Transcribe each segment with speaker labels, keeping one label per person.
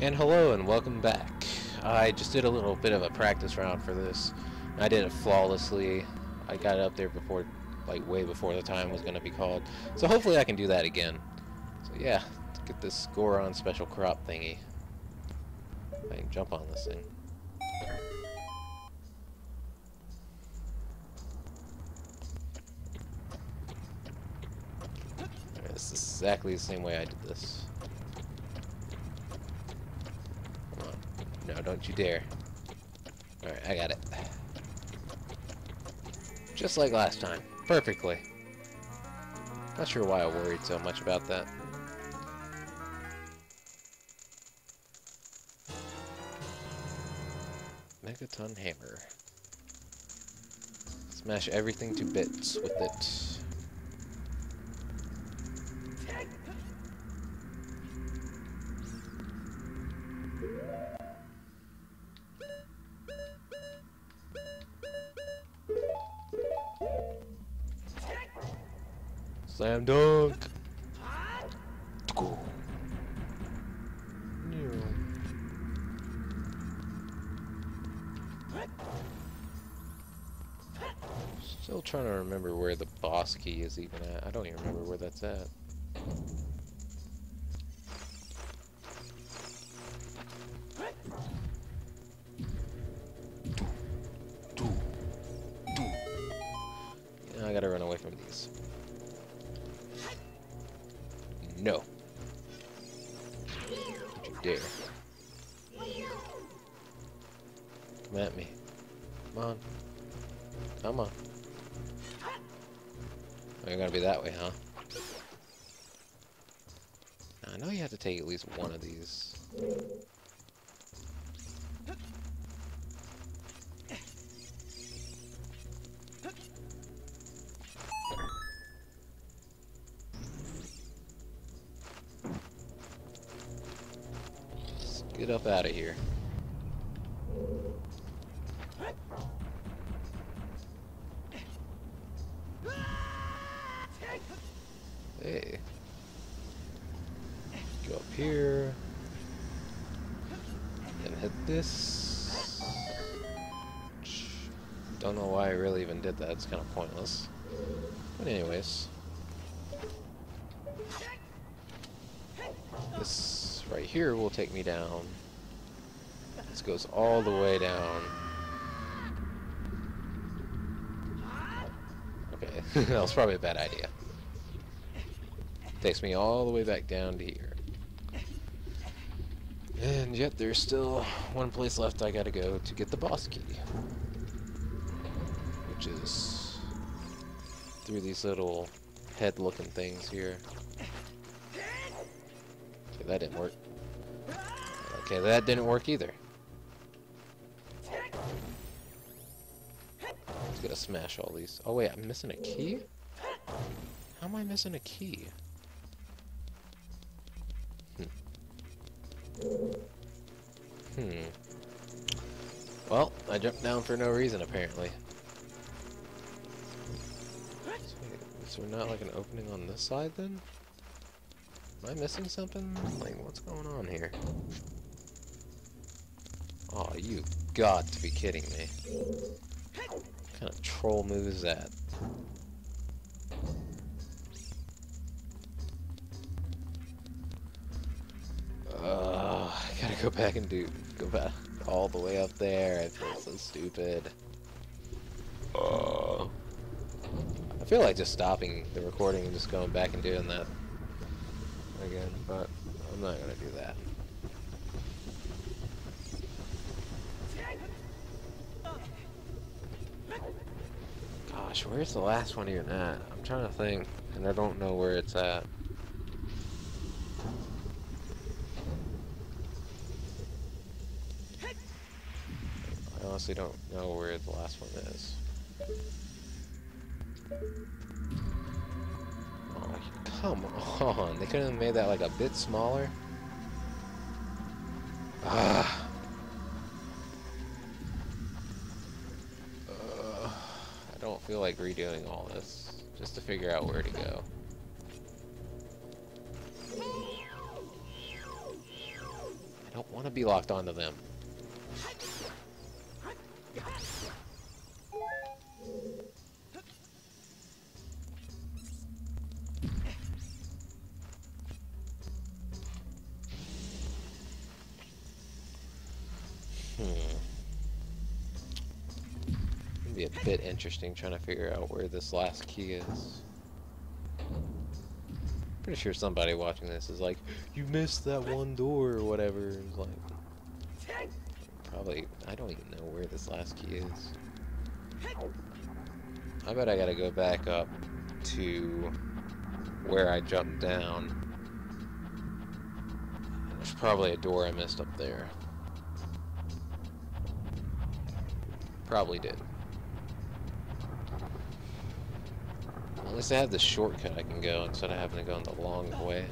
Speaker 1: And hello and welcome back. I just did a little bit of a practice round for this. I did it flawlessly. I got it up there before, like way before the time was going to be called. So hopefully I can do that again. So yeah, get this Goron special crop thingy. I can jump on this thing. Is exactly the same way I did this. Come on. No, don't you dare. Alright, I got it. Just like last time. Perfectly. Not sure why I worried so much about that. Megaton Hammer. Smash everything to bits with it. Slam dunk. Still trying to remember where the boss key is even at. I don't even remember where that's at. You're gonna be that way, huh? Now, I know you have to take at least one of these. Get up out of here. This. Don't know why I really even did that. It's kind of pointless. But anyways. This right here will take me down. This goes all the way down. Okay, that was probably a bad idea. Takes me all the way back down to here. And yet there's still one place left I gotta go to get the boss key. Which is through these little head looking things here. Okay, that didn't work. Okay, that didn't work either. Just gotta smash all these. Oh wait, I'm missing a key? How am I missing a key? Hmm. Well, I jumped down for no reason, apparently. Is there not like an opening on this side, then? Am I missing something? Like, what's going on here? Oh, you got to be kidding me. What kind of troll move is that? Go back and do go back all the way up there. I feel so stupid. Uh, I feel like just stopping the recording and just going back and doing that again, but I'm not gonna do that. Gosh, where's the last one even at? I'm trying to think, and I don't know where it's at. I honestly don't know where the last one is. Oh, come on. They couldn't have made that like a bit smaller. Ah. Uh, I don't feel like redoing all this just to figure out where to go. I don't want to be locked onto them. Hmm. A bit interesting trying to figure out where this last key is. Pretty sure somebody watching this is like, you missed that one door or whatever. It's like, I don't even know where this last key is. I bet I gotta go back up to where I jumped down. There's probably a door I missed up there. Probably did. At least I have the shortcut I can go instead of having to go in the long way.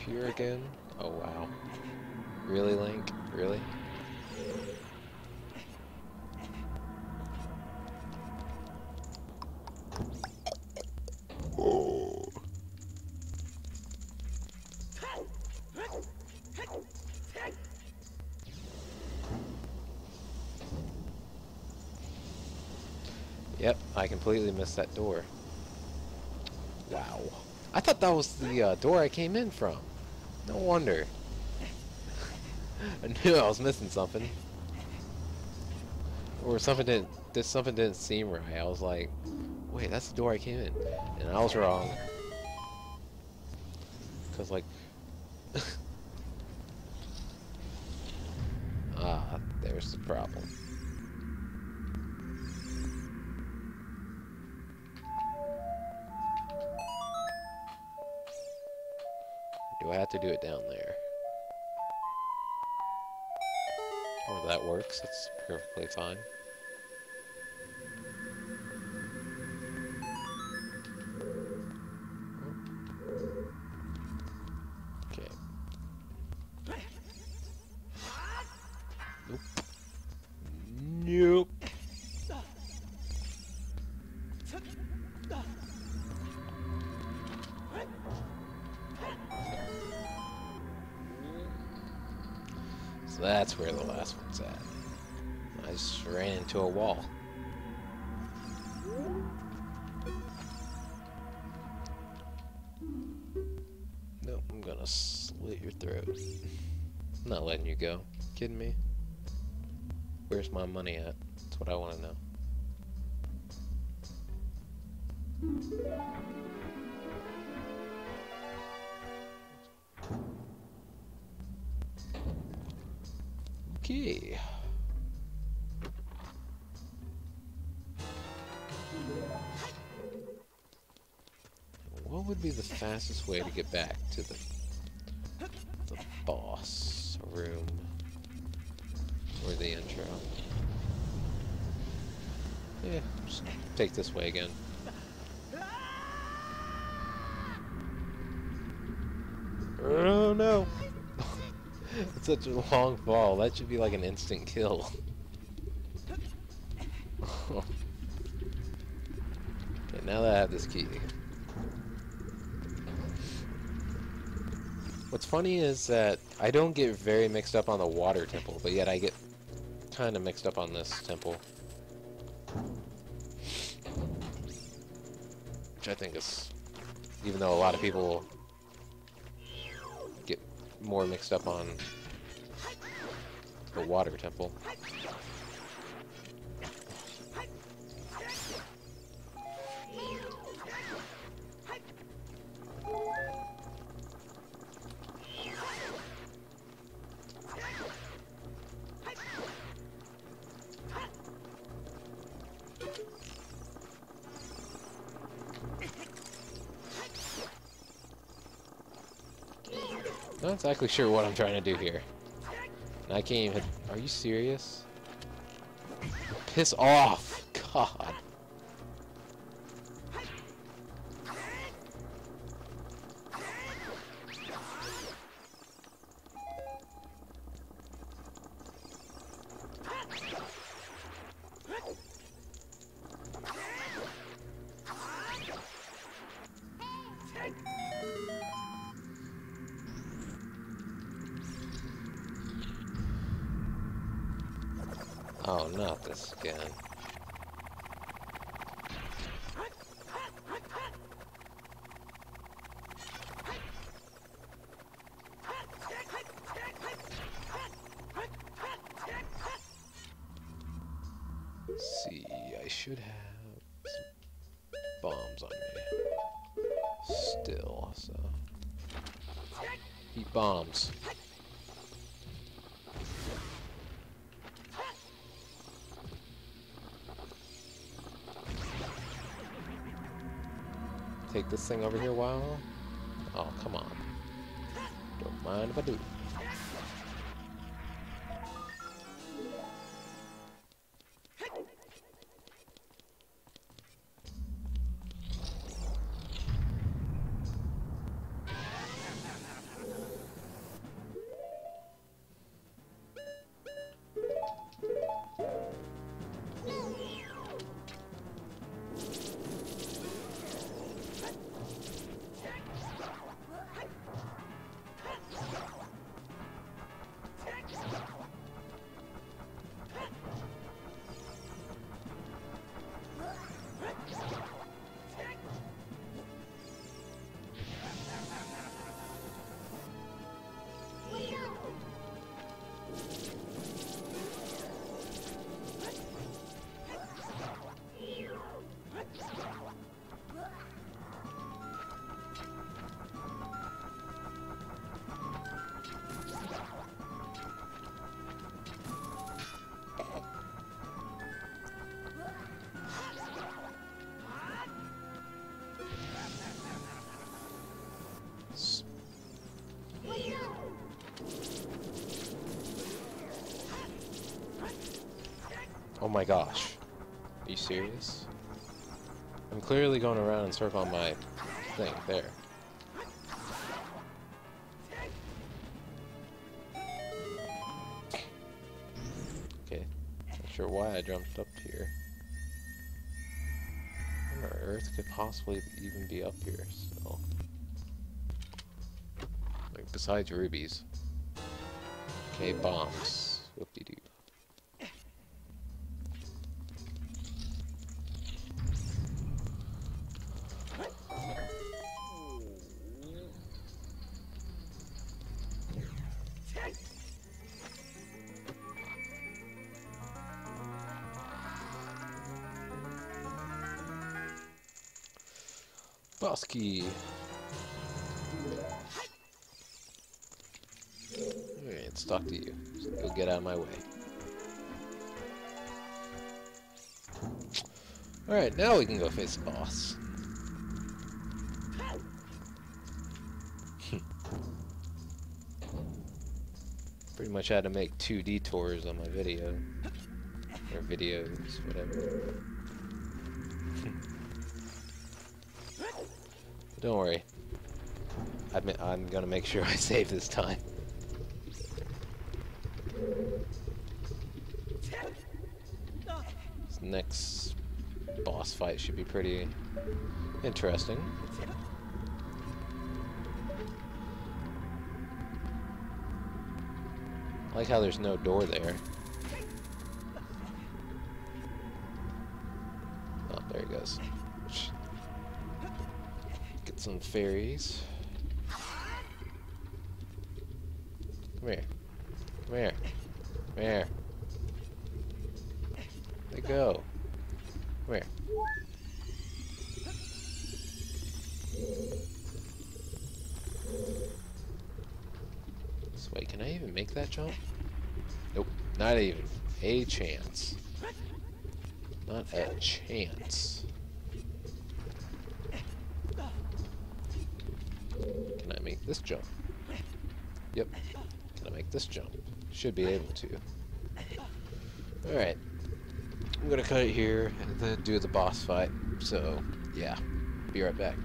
Speaker 1: Pure again? Oh wow. Really, Link? Really? Yep, I completely missed that door. Wow. I thought that was the uh, door I came in from. No wonder. I knew I was missing something. Or something didn't, this something didn't seem right. I was like, wait, that's the door I came in. And I was wrong. Cause like, ah, there's the problem. To do it down there? Or that works, that's perfectly fine. That's where the last one's at. I just ran into a wall. Nope, I'm gonna slit your throat. I'm not letting you go. Kidding me? Where's my money at? That's what I want to know. Okay. What would be the fastest way to get back to the the boss room or the intro? Yeah, just take this way again. Oh no! It's such a long fall. That should be like an instant kill. okay, now that I have this key. What's funny is that I don't get very mixed up on the water temple, but yet I get kind of mixed up on this temple. Which I think is, even though a lot of people more mixed up on the water temple. Not exactly sure what I'm trying to do here. And I can't even... Are you serious? Piss off! God. Oh, not this again. See, I should have some bombs on me. Still, so. Eat bombs. Take this thing over here a while. Oh, come on. Don't mind if I do. Oh my gosh. Are you serious? I'm clearly going around and circle on my thing. There. Okay. Not sure why I jumped up here. On earth could possibly even be up here? Like, besides rupees. Okay, bombs. Whoop-de-doo. Boss key. Alright, it's talk to you. So go get out of my way. Alright, now we can go face the boss. Pretty much had to make two detours on my video. Or videos, whatever. Don't worry. I'm, gonna make sure I save this time. This next boss fight should be pretty interesting. I like how there's no door there. Oh, there he goes. Some fairies. Come here. Come here. Come here. They go. Come here. So wait, can I even make that jump? Nope, not even a chance. Not a chance. Can I make this jump? Yep. Can I make this jump? Should be able to. Alright. I'm gonna cut it here and then do the boss fight. So, yeah. Be right back.